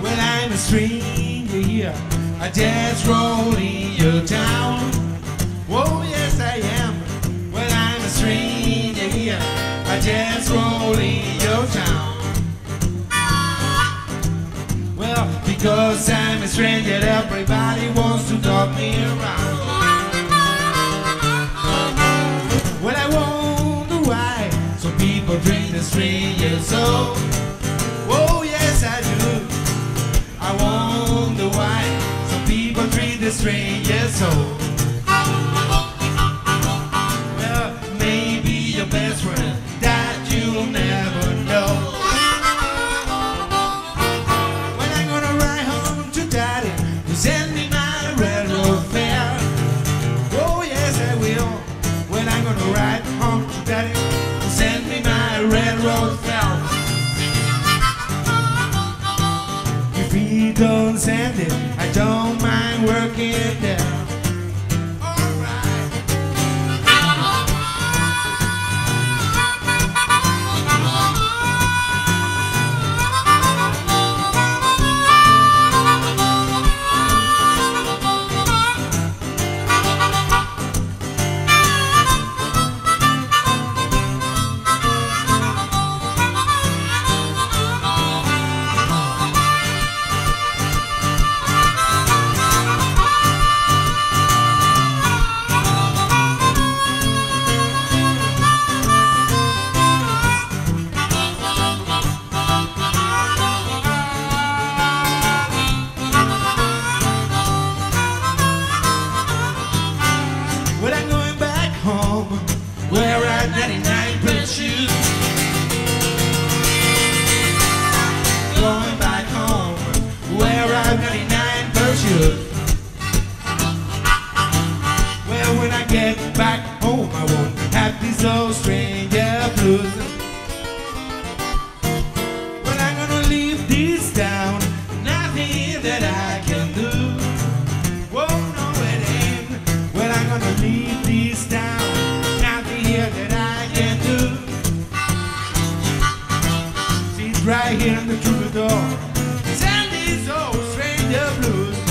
Well, I'm a stranger here, I just roll in your town. Oh, yes, I am. Well, I'm a stranger here, I just roll in your town. Well, because I'm a stranger, everybody wants to talk me around. Drink years old. Oh, yes, I do. I wonder why some people treat the stranger so. Well, my railroad fare. If he don't send it, I don't mind working there. get back home, I won't have these old stranger blues. But I'm gonna leave this town, nothing that I can do. Whoa, no, it ain't. Well, I'm gonna leave this town, nothing that I can do. She's right here in the troubadour, tell these old stranger blues.